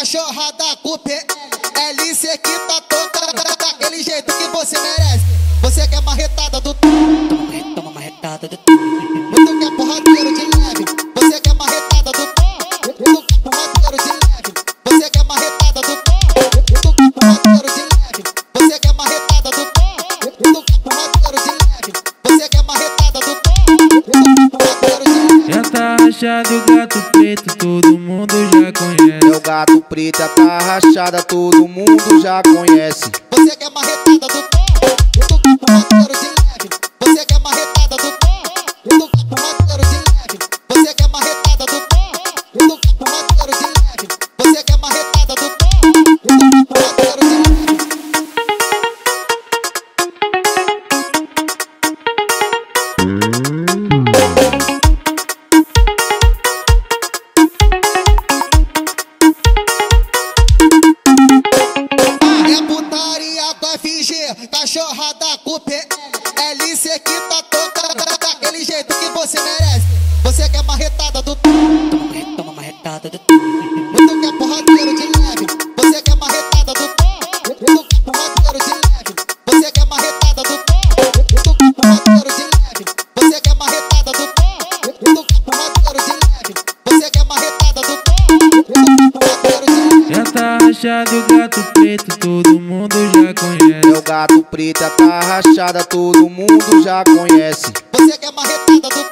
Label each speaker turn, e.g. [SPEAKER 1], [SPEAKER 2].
[SPEAKER 1] cachorrada com PL. LC que tá tocando daquele jeito que você merece. Você quer marretada do
[SPEAKER 2] Toma marretada do
[SPEAKER 3] Já tá rachado gato preto, todo mundo já conhece.
[SPEAKER 4] É o gato preto, tá rachada, todo mundo já conhece.
[SPEAKER 1] Você quer marretada FG, cachorrada com PL. LC que tá tocando daquele jeito que você merece. Você quer marretada do
[SPEAKER 2] Toma marretada do
[SPEAKER 1] Muito quer porradeiro de leve. Você quer marretada do Muito quer porradeiro de leve. Você quer marretada do Muito quer porradeiro de leve. Você quer marretada do Muito quer porradeiro de leve. Você quer marretada do Muito quer porradeiro de leve.
[SPEAKER 3] Já tá rachado gato preto, todo mundo já conhece.
[SPEAKER 4] É o gato preto, tá rachada, todo mundo já conhece.
[SPEAKER 1] Você quer marretada do